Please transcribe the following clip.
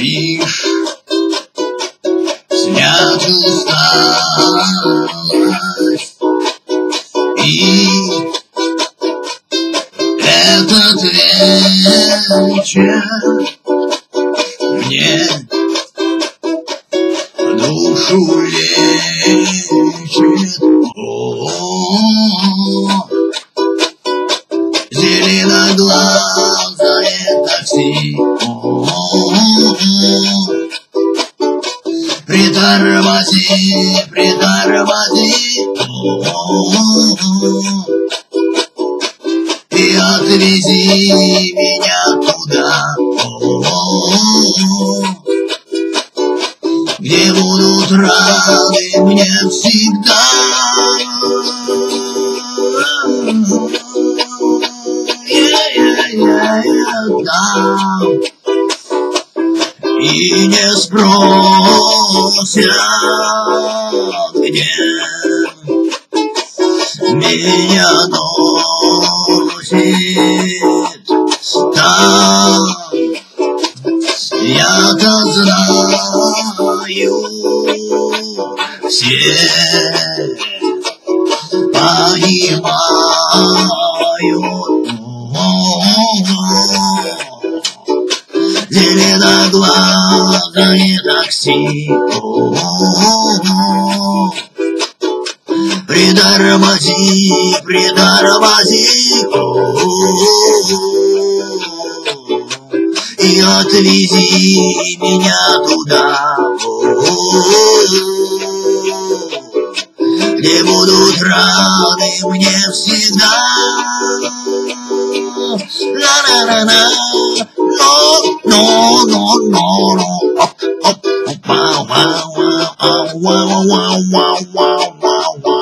Лишь снять усталость этот вечер мне душу лечит. Зеленоглазое такси Притормози, притормози отвези меня туда Где будут рады мне всегда И не спросят, где меня лежит там. Я-то знаю все понимают. Зеленоглазое такси. О -о -о -о. Притормози, притормози И отвези меня туда. Где будут рады мне всегда. Ла-ла-ла-ла No, no, no, no Оп, оп, оп, вау, вау, вау, вау, вау, вау, вау.